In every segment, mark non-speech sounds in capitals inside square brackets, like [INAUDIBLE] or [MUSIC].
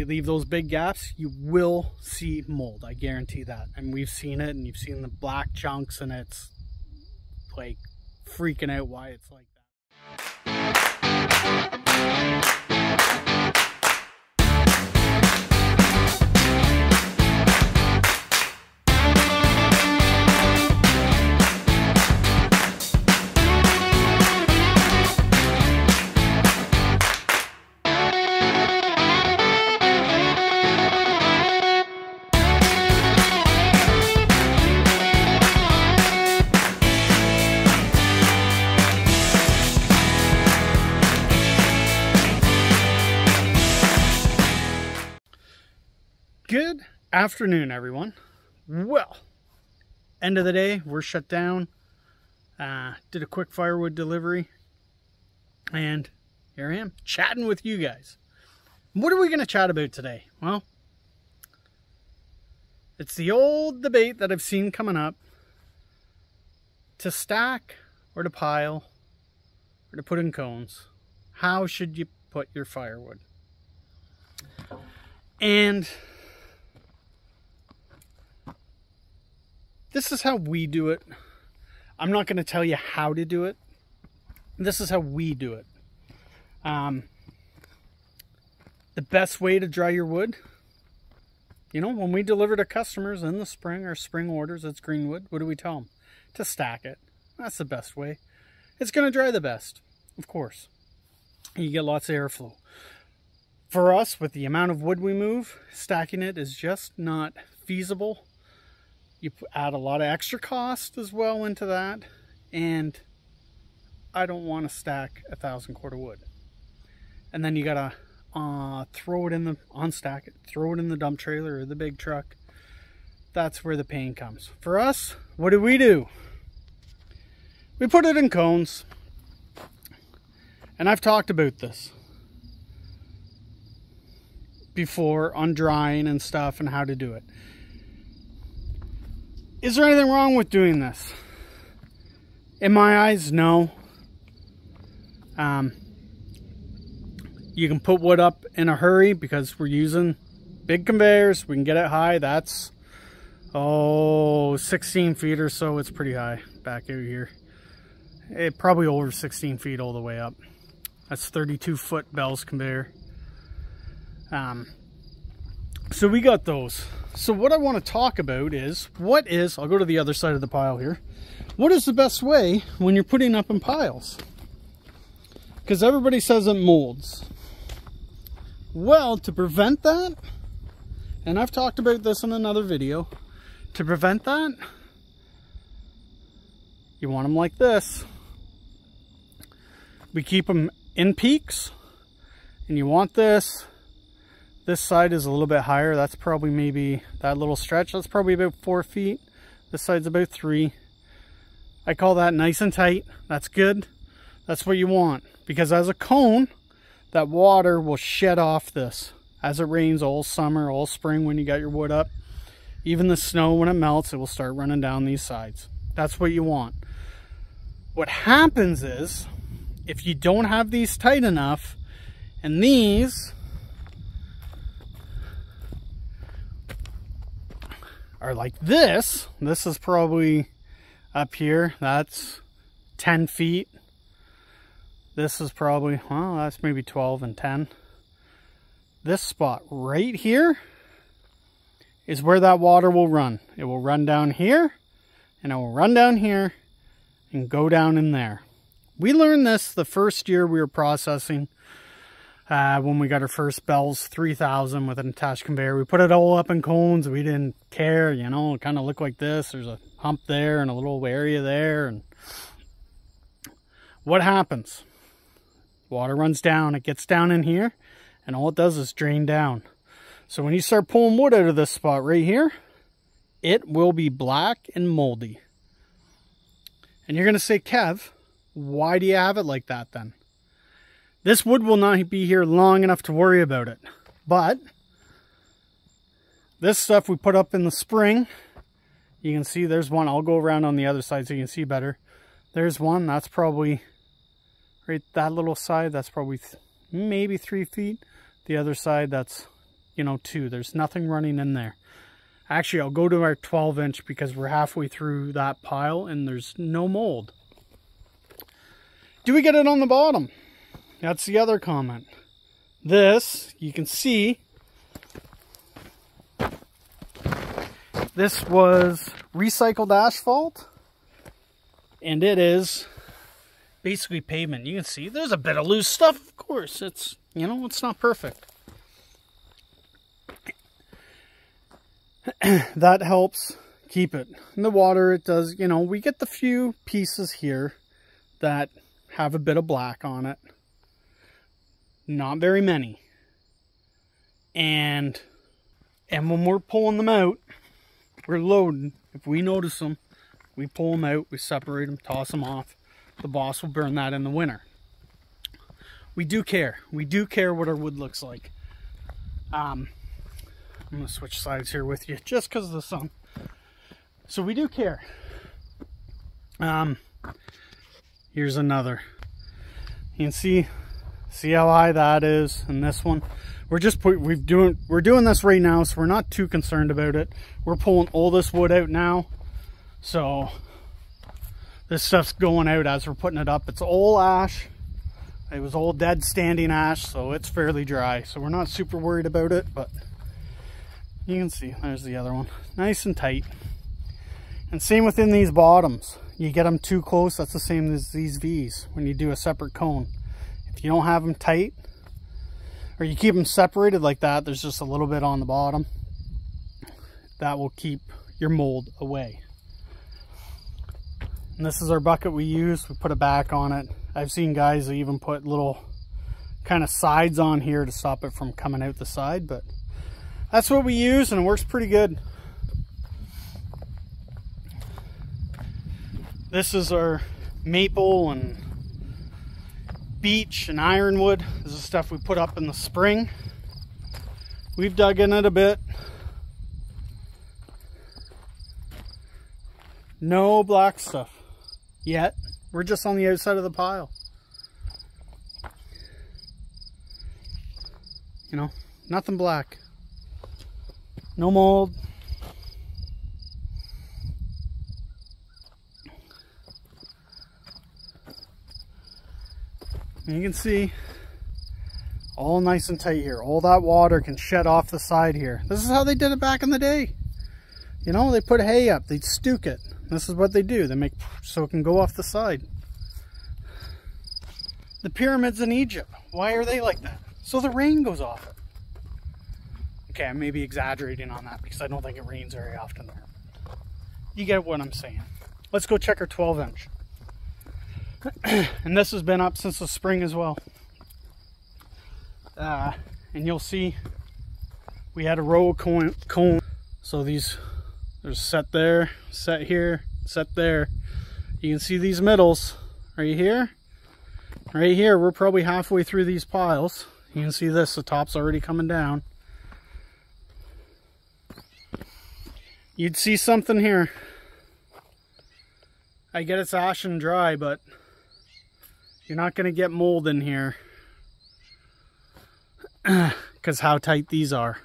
you leave those big gaps, you will see mold. I guarantee that. And we've seen it and you've seen the black chunks and it's like freaking out why it's like Good afternoon, everyone. Well, end of the day, we're shut down. Uh, did a quick firewood delivery. And here I am, chatting with you guys. What are we going to chat about today? Well, it's the old debate that I've seen coming up. To stack or to pile or to put in cones. How should you put your firewood? And this is how we do it. I'm not going to tell you how to do it. This is how we do it. Um, the best way to dry your wood, you know, when we deliver to customers in the spring or spring orders, it's green wood. What do we tell them? To stack it. That's the best way. It's going to dry the best, of course. You get lots of airflow. For us, with the amount of wood we move, stacking it is just not feasible you add a lot of extra cost as well into that and I don't want to stack a thousand cord of wood. And then you gotta uh, throw it in the unstack it throw it in the dump trailer or the big truck. That's where the pain comes. For us what do we do? We put it in cones. And I've talked about this before on drying and stuff and how to do it is there anything wrong with doing this? In my eyes, no. Um, you can put wood up in a hurry because we're using big conveyors. We can get it high. That's, oh, 16 feet or so. It's pretty high back out here. It probably over 16 feet all the way up. That's 32 foot Bell's conveyor. Um, so we got those. So what I want to talk about is, what is, I'll go to the other side of the pile here. What is the best way when you're putting up in piles? Because everybody says it molds. Well, to prevent that, and I've talked about this in another video, to prevent that, you want them like this. We keep them in peaks, and you want this this side is a little bit higher. That's probably maybe that little stretch. That's probably about four feet. This side's about three. I call that nice and tight. That's good. That's what you want. Because as a cone, that water will shed off this. As it rains all summer, all spring when you got your wood up. Even the snow, when it melts, it will start running down these sides. That's what you want. What happens is, if you don't have these tight enough, and these are like this. This is probably up here. That's 10 feet. This is probably, well, that's maybe 12 and 10. This spot right here is where that water will run. It will run down here and it will run down here and go down in there. We learned this the first year we were processing uh, when we got our first Bell's 3000 with an attached conveyor. We put it all up in cones. We didn't care, you know, it kind of looked like this. There's a hump there and a little area there. And what happens? Water runs down. It gets down in here and all it does is drain down. So when you start pulling wood out of this spot right here, it will be black and moldy. And you're going to say, Kev, why do you have it like that then? This wood will not be here long enough to worry about it. But this stuff we put up in the spring, you can see there's one. I'll go around on the other side so you can see better. There's one. That's probably right that little side. That's probably th maybe three feet. The other side, that's you know, two. There's nothing running in there. Actually, I'll go to our 12 inch because we're halfway through that pile and there's no mold. Do we get it on the bottom? That's the other comment. This, you can see, this was recycled asphalt and it is basically pavement. You can see there's a bit of loose stuff, of course. It's, you know, it's not perfect. [CLEARS THROAT] that helps keep it. In the water, it does, you know, we get the few pieces here that have a bit of black on it. Not very many. And and when we're pulling them out, we're loading. If we notice them, we pull them out, we separate them, toss them off. The boss will burn that in the winter. We do care. We do care what our wood looks like. Um, I'm going to switch sides here with you just because of the sun. So we do care. Um, here's another. You can see, see how high that is and this one. We're just put, we've doing, we're doing this right now, so we're not too concerned about it. We're pulling all this wood out now. So this stuff's going out as we're putting it up. It's all ash. It was all dead standing ash, so it's fairly dry. So we're not super worried about it, but you can see there's the other one nice and tight and same within these bottoms you get them too close that's the same as these V's when you do a separate cone if you don't have them tight or you keep them separated like that there's just a little bit on the bottom that will keep your mold away. And this is our bucket we use. We put a back on it. I've seen guys even put little kind of sides on here to stop it from coming out the side but that's what we use and it works pretty good. This is our maple and beech and ironwood. This is stuff we put up in the spring. We've dug in it a bit. No black stuff yet. We're just on the outside of the pile. You know, nothing black. No mold. And you can see all nice and tight here. All that water can shed off the side here. This is how they did it back in the day. You know, they put hay up, they'd stuke it. This is what they do. They make so it can go off the side. The pyramids in Egypt, why are they like that? So the rain goes off it. Okay, I may be exaggerating on that because I don't think it rains very often there. You get what I'm saying. Let's go check our 12 inch. [CLEARS THROAT] and this has been up since the spring as well. Uh, and you'll see we had a row of cone, cone. So these, there's set there, set here, set there. You can see these middles right here. Right here, we're probably halfway through these piles. You can see this, the top's already coming down. you'd see something here. I get it's ash and dry, but you're not going to get mold in here [CLEARS THROAT] because how tight these are.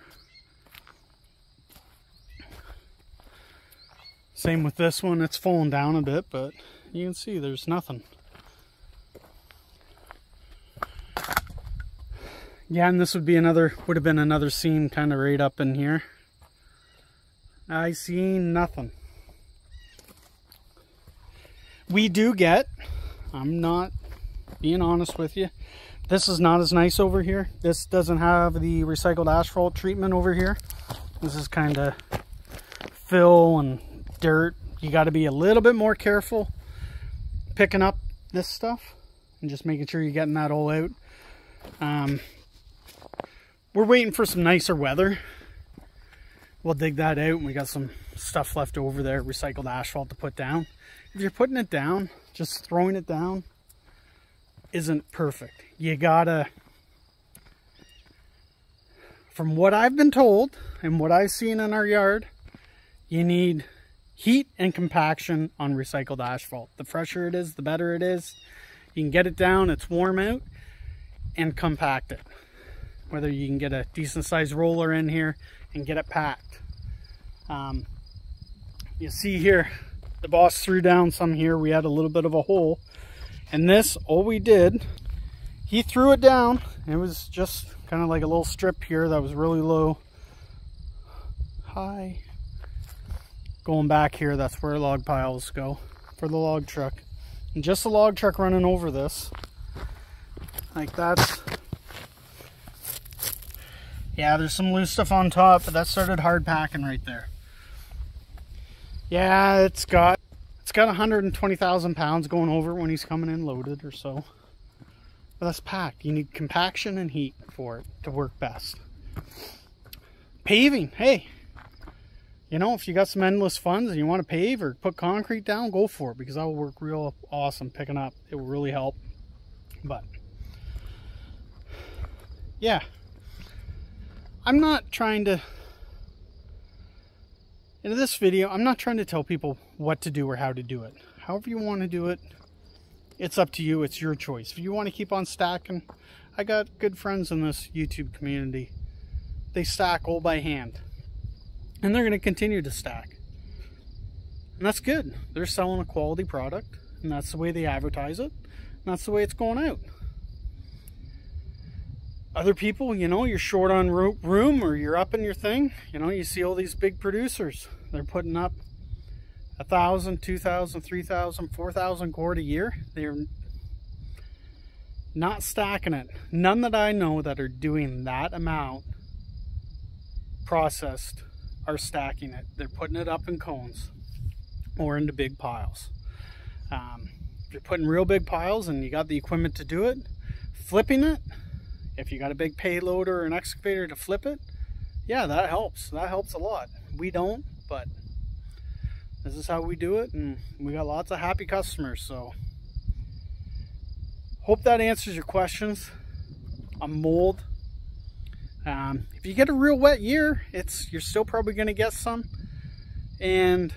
Same with this one, it's fallen down a bit, but you can see there's nothing. Yeah, and this would be another, would have been another seam kind of right up in here. I see nothing. We do get, I'm not being honest with you, this is not as nice over here. This doesn't have the recycled asphalt treatment over here. This is kind of fill and dirt. You got to be a little bit more careful picking up this stuff and just making sure you're getting that all out. Um, we're waiting for some nicer weather we'll dig that out and we got some stuff left over there, recycled asphalt to put down. If you're putting it down, just throwing it down isn't perfect. You gotta, from what I've been told and what I've seen in our yard, you need heat and compaction on recycled asphalt. The fresher it is, the better it is. You can get it down, it's warm out, and compact it. whether you can get a decent sized roller in here and get it packed. Um, you see here, the boss threw down some here. We had a little bit of a hole. And this, all we did, he threw it down. It was just kind of like a little strip here that was really low. High. Going back here, that's where log piles go for the log truck. And just a log truck running over this. Like that's yeah, there's some loose stuff on top, but that started hard packing right there. Yeah, it's got got 120,000 pounds going over when he's coming in loaded or so. But that's packed. You need compaction and heat for it to work best. Paving, hey, you know, if you got some endless funds and you want to pave or put concrete down, go for it because that will work real awesome picking up. It will really help. But yeah, I'm not trying to, in this video, I'm not trying to tell people what to do or how to do it. However you want to do it, it's up to you. It's your choice. If you want to keep on stacking, I got good friends in this YouTube community. They stack all by hand. And they're going to continue to stack. And that's good. They're selling a quality product. And that's the way they advertise it. And that's the way it's going out other people, you know, you're short on room or you're up in your thing, you know, you see all these big producers. They're putting up a thousand, two thousand, three thousand, four thousand cord a year. They're not stacking it. None that I know that are doing that amount processed are stacking it. They're putting it up in cones or into big piles. Um, if you're putting real big piles and you got the equipment to do it, flipping it, if you got a big payloader or an excavator to flip it, yeah, that helps. That helps a lot. We don't, but this is how we do it, and we got lots of happy customers, so hope that answers your questions on mold. Um, if you get a real wet year, it's you're still probably going to get some, and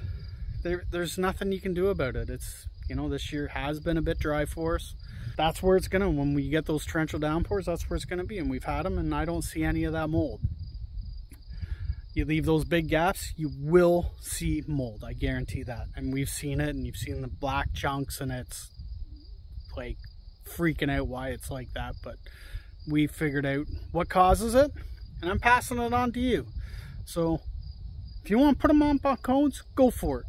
there, there's nothing you can do about it. It's you know this year has been a bit dry for us that's where it's gonna, when we get those torrential downpours, that's where it's gonna be. And we've had them and I don't see any of that mold. You leave those big gaps, you will see mold, I guarantee that. And we've seen it and you've seen the black chunks and it's like freaking out why it's like that. But we figured out what causes it and I'm passing it on to you. So if you want to put them on cones, go for it.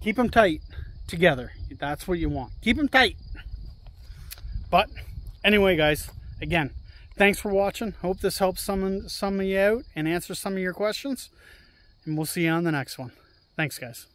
Keep them tight together. That's what you want. Keep them tight. But anyway, guys, again, thanks for watching. Hope this helps some, some of you out and answers some of your questions. And we'll see you on the next one. Thanks, guys.